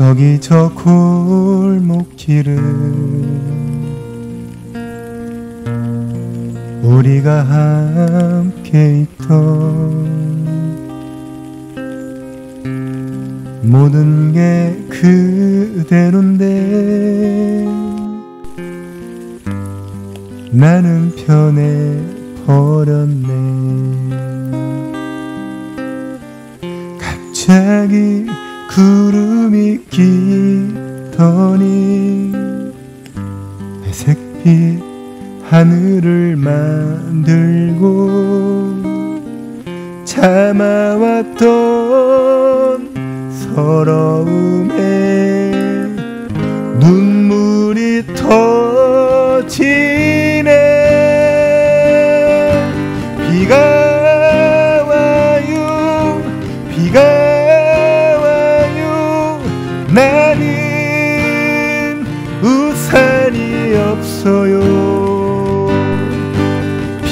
저기 저 골목길은 우리가 함께 있던 모든 게 그대로인데 나는 편해 버렸네. 갑자기 구름이 끼더니 회색빛 하늘을 만들고 참아왔던 서러움에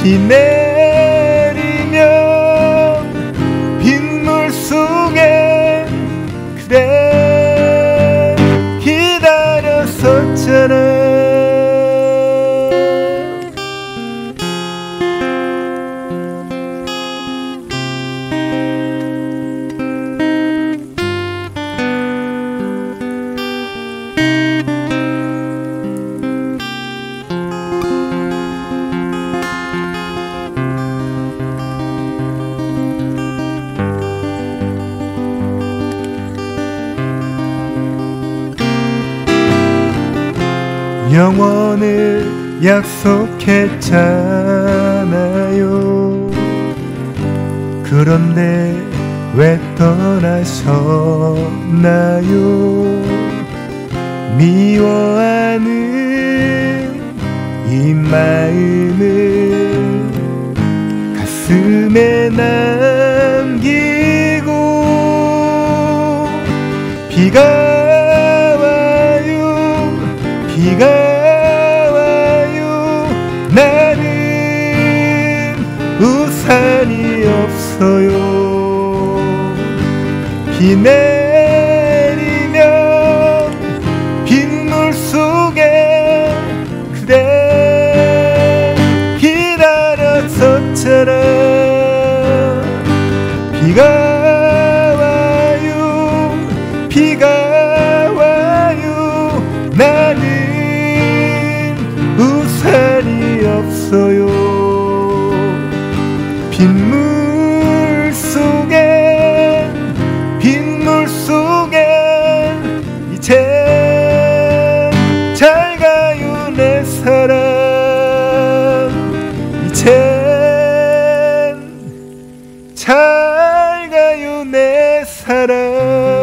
비내 영원을 약속했잖아요. 그런데 왜 떠나셨나요? 미워하는 이 마음을 가슴에 남기고 비가 나는 우산이 없어요. 비 내리면 빗물 속에 그대 기다렸었잖아. 비가 와요 비가 와요. 나는 우산이 없어요. 빗물 속에 빗물 속에 이제 잘 가요 내 사랑. 이젠 잘 가요 내 사랑